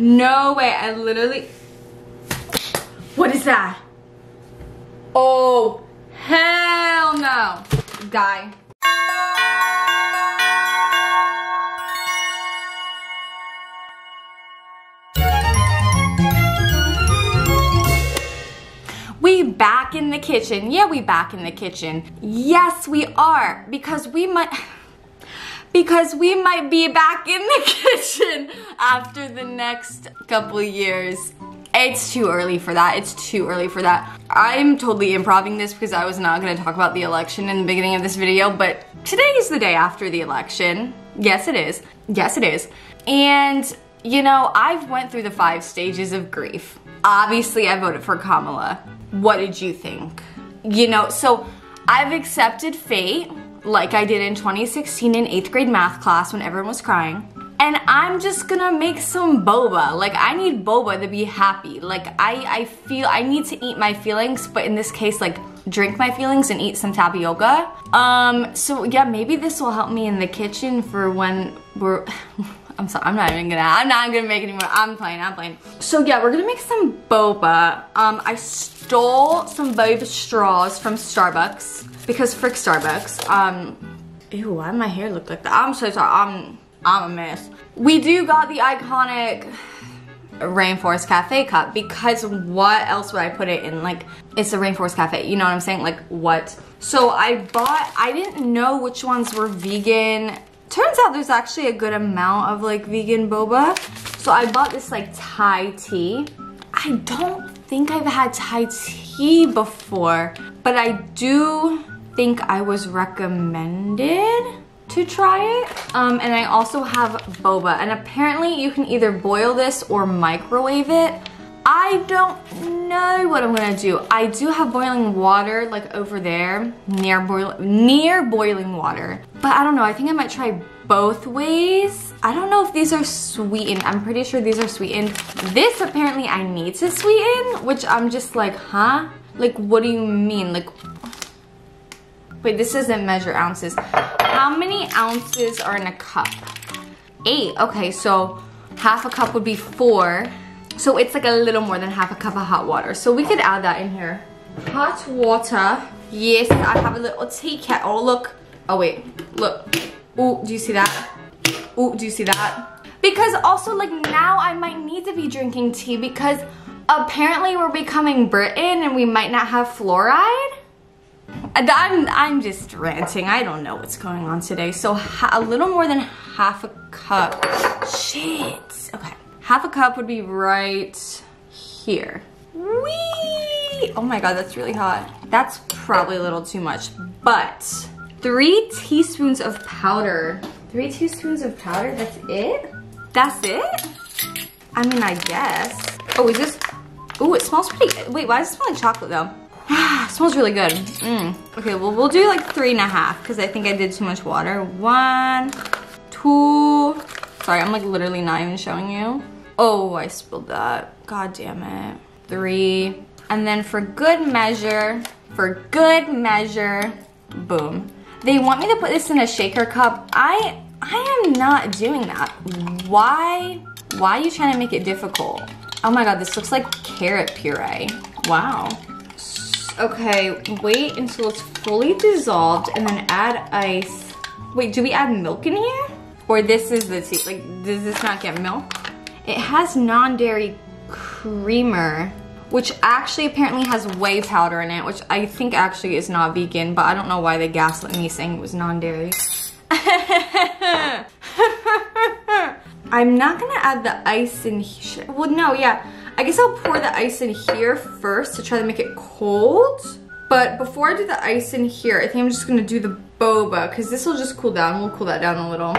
No way, I literally, what is that? Oh, hell no. Guy. We back in the kitchen. Yeah, we back in the kitchen. Yes, we are because we might because we might be back in the kitchen after the next couple years. It's too early for that. It's too early for that. I'm totally improving this because I was not going to talk about the election in the beginning of this video, but today is the day after the election. Yes, it is. Yes, it is. And, you know, I've went through the five stages of grief. Obviously, I voted for Kamala. What did you think? You know, so I've accepted fate like I did in 2016 in 8th grade math class when everyone was crying. And I'm just gonna make some boba. Like I need boba to be happy. Like I, I feel I need to eat my feelings, but in this case, like drink my feelings and eat some tapioca. Um, so yeah, maybe this will help me in the kitchen for when we're I'm sorry, I'm not even gonna, I'm not gonna make anymore. I'm playing, I'm playing. So yeah, we're gonna make some boba. Um, I stole some boba straws from Starbucks because frick Starbucks. Um, ew, why my hair look like that? I'm so sorry, I'm, I'm a mess. We do got the iconic Rainforest Cafe cup because what else would I put it in? Like, it's a Rainforest Cafe, you know what I'm saying? Like, what? So I bought, I didn't know which ones were vegan turns out there's actually a good amount of like vegan boba. So I bought this like Thai tea. I don't think I've had Thai tea before, but I do think I was recommended to try it. Um, and I also have boba. And apparently you can either boil this or microwave it. I don't know what I'm gonna do. I do have boiling water like over there near boil near boiling water. But I don't know, I think I might try both ways. I don't know if these are sweetened. I'm pretty sure these are sweetened. This apparently I need to sweeten, which I'm just like, huh? Like, what do you mean? Like, wait, this doesn't measure ounces. How many ounces are in a cup? Eight, okay, so half a cup would be four. So it's like a little more than half a cup of hot water. So we could add that in here. Hot water. Yes, I have a little tea kettle. Oh, look. Oh, wait. Look. Oh, do you see that? Ooh, do you see that? Because also, like, now I might need to be drinking tea because apparently we're becoming Britain and we might not have fluoride. I'm, I'm just ranting. I don't know what's going on today. So a little more than half a cup. Shit. Okay half a cup would be right here. Whee! Oh my god, that's really hot. That's probably a little too much, but three teaspoons of powder. Three teaspoons of powder, that's it? That's it? I mean, I guess. Oh, is this, oh, it smells pretty, wait, why does it smell like chocolate though? it smells really good. Mm. Okay, well, we'll do like three and a half because I think I did too much water. One, two, sorry, I'm like literally not even showing you. Oh, I spilled that. God damn it. Three. And then for good measure, for good measure, boom. They want me to put this in a shaker cup. I I am not doing that. Why? Why are you trying to make it difficult? Oh my god, this looks like carrot puree. Wow. Okay, wait until it's fully dissolved and then add ice. Wait, do we add milk in here? Or this is the tea, like, does this not get milk? It has non-dairy creamer, which actually apparently has whey powder in it, which I think actually is not vegan, but I don't know why they gaslit me saying it was non-dairy. I'm not gonna add the ice in here. Well, no, yeah. I guess I'll pour the ice in here first to try to make it cold. But before I do the ice in here, I think I'm just gonna do the boba because this will just cool down. We'll cool that down a little.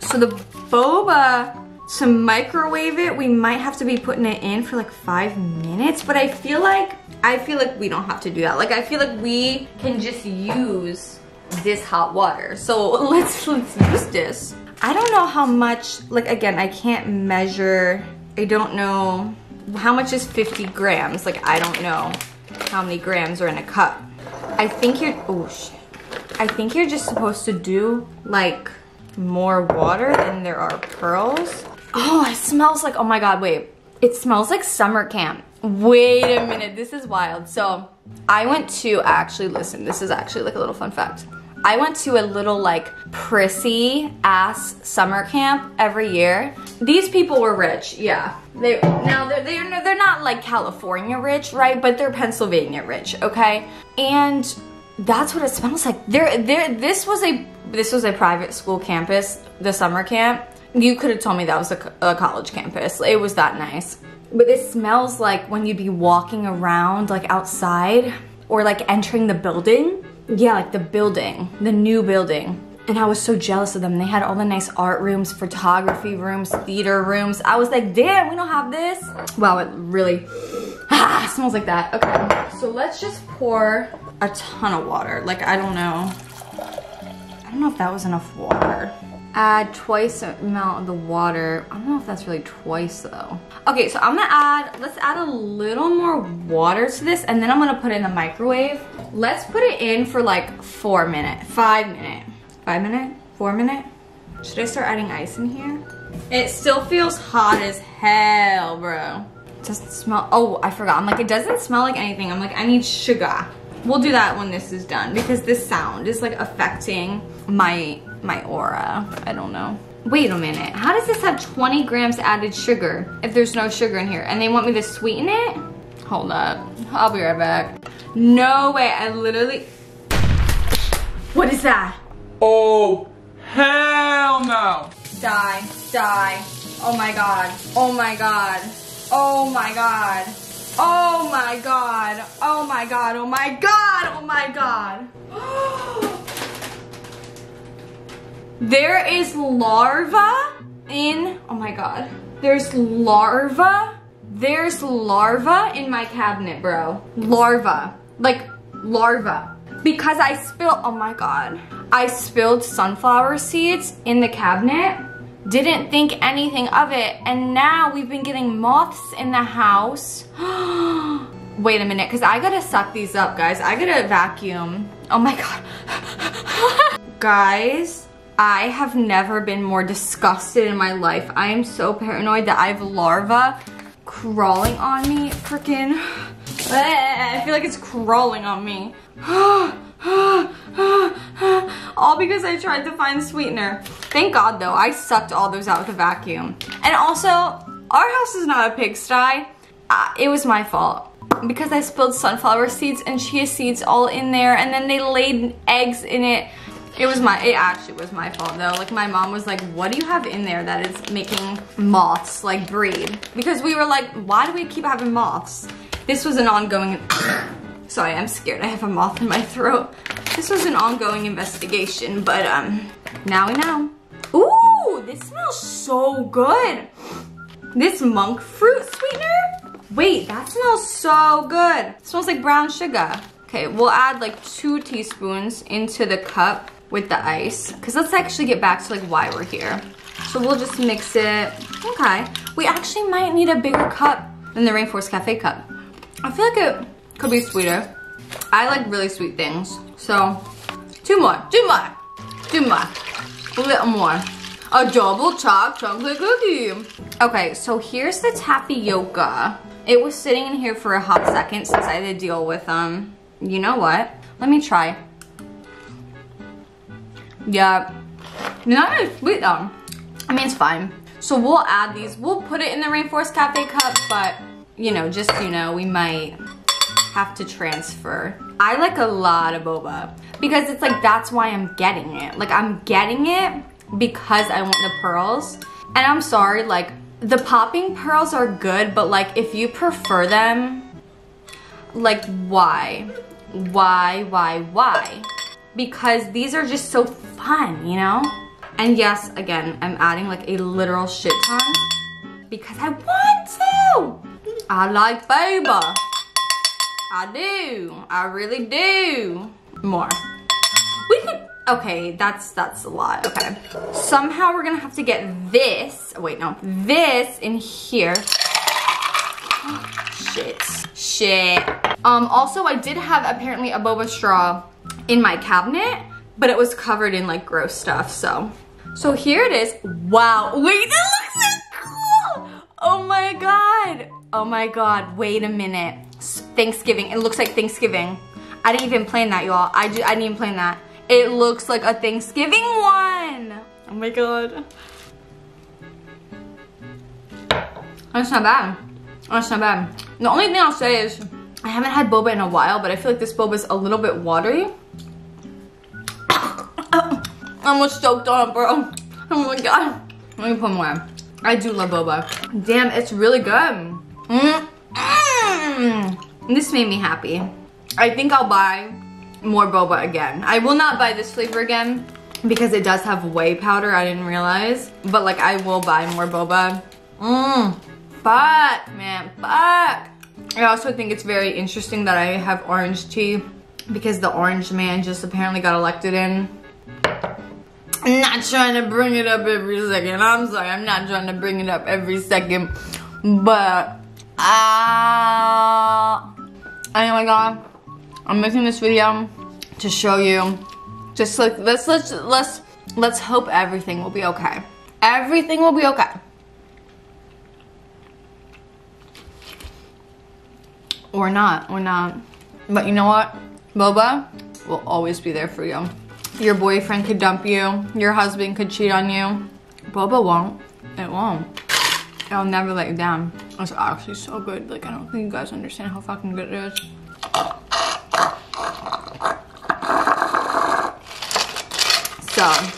So the boba to microwave it, we might have to be putting it in for like five minutes, but I feel like, I feel like we don't have to do that. Like I feel like we can just use this hot water. So let's, let's use this. I don't know how much, like again, I can't measure, I don't know, how much is 50 grams? Like I don't know how many grams are in a cup. I think you're, oh shit. I think you're just supposed to do like more water than there are pearls. Oh, it smells like, oh my God, wait. It smells like summer camp. Wait a minute, this is wild. So I went to, actually listen, this is actually like a little fun fact. I went to a little like prissy ass summer camp every year. These people were rich, yeah. They now they're they're they're not like California rich, right? But they're Pennsylvania rich, okay? And that's what it smells like. There there this was a this was a private school campus, the summer camp. You could have told me that was a, a college campus. It was that nice. But it smells like when you'd be walking around like outside or like entering the building. Yeah, like the building, the new building. And I was so jealous of them. They had all the nice art rooms, photography rooms, theater rooms. I was like, damn, we don't have this. Wow, it really ah, smells like that. Okay, so let's just pour a ton of water. Like, I don't know. I don't know if that was enough water add twice the amount of the water. I don't know if that's really twice though. Okay, so I'm gonna add, let's add a little more water to this and then I'm gonna put it in the microwave. Let's put it in for like four minute, five minute, five minute, four minute. Should I start adding ice in here? It still feels hot as hell, bro. It doesn't smell, oh, I forgot. I'm like, it doesn't smell like anything. I'm like, I need sugar. We'll do that when this is done because this sound is like affecting my my aura. I don't know. Wait a minute. How does this have 20 grams added sugar if there's no sugar in here? And they want me to sweeten it? Hold up. I'll be right back. No way. I literally... What is that? Oh, hell no. Die. Die. Oh my god. Oh my god. Oh my god. Oh my god. Oh my god. Oh my god. Oh my god. Oh There is larva in, oh my god. There's larva, there's larva in my cabinet, bro. Larva, like larva. Because I spilled, oh my god. I spilled sunflower seeds in the cabinet, didn't think anything of it, and now we've been getting moths in the house. Wait a minute, because I gotta suck these up, guys. I gotta vacuum. Oh my god. guys, I have never been more disgusted in my life. I am so paranoid that I have larva crawling on me. Freaking, I feel like it's crawling on me. all because I tried to find sweetener. Thank God though, I sucked all those out with a vacuum. And also, our house is not a pigsty. Uh, it was my fault because I spilled sunflower seeds and chia seeds all in there and then they laid eggs in it it was my, it actually was my fault though. Like my mom was like, what do you have in there that is making moths like breed? Because we were like, why do we keep having moths? This was an ongoing, sorry, I'm scared. I have a moth in my throat. This was an ongoing investigation, but um, now we know. Ooh, this smells so good. This monk fruit sweetener? Wait, that smells so good. It smells like brown sugar. Okay, we'll add like two teaspoons into the cup with the ice. Because let's actually get back to like why we're here. So we'll just mix it. Okay. We actually might need a bigger cup than the Rainforest Cafe cup. I feel like it could be sweeter. I like really sweet things. So two more, two more, two more, a little more. A double choc chocolate cookie. Okay, so here's the tapioca. It was sitting in here for a hot second since I had to deal with, um, you know what? Let me try. Yeah, not sweet though. I mean, it's fine. So we'll add these. We'll put it in the Rainforest Cafe cup, but you know, just you know, we might have to transfer. I like a lot of boba because it's like, that's why I'm getting it. Like I'm getting it because I want the pearls. And I'm sorry, like the popping pearls are good, but like if you prefer them, like why? Why, why, why? Because these are just so fun, you know? And yes, again, I'm adding like a literal shit ton because I want to. I like boba. I do. I really do. More. We could, okay, that's, that's a lot, okay. Somehow we're gonna have to get this, wait, no, this in here. Shit, shit. Um, also I did have apparently a boba straw in my cabinet but it was covered in like gross stuff, so. So here it is. Wow, wait, that looks so cool! Oh my god. Oh my god. Wait a minute. Thanksgiving. It looks like Thanksgiving. I didn't even plan that, y'all. I, do I didn't even plan that. It looks like a Thanksgiving one. Oh my god. That's not bad. That's not bad. The only thing I'll say is I haven't had boba in a while, but I feel like this boba is a little bit watery. I'm almost stoked on it, bro. Oh my god. Let me put more. I do love boba. Damn, it's really good. Mm. This made me happy. I think I'll buy more boba again. I will not buy this flavor again because it does have whey powder. I didn't realize. But like I will buy more boba. Mmm. Fuck, man. Fuck. I also think it's very interesting that I have orange tea because the orange man just apparently got elected in. I'm not trying to bring it up every second. I'm sorry, I'm not trying to bring it up every second. But. Uh, anyway, God, I'm making this video to show you. Just like, let's, let's, let's, let's hope everything will be okay. Everything will be okay. Or not, or not. But you know what? Boba will always be there for you. Your boyfriend could dump you. Your husband could cheat on you. Boba won't. It won't. It'll never let you down. It's actually so good. Like, I don't think you guys understand how fucking good it is. So,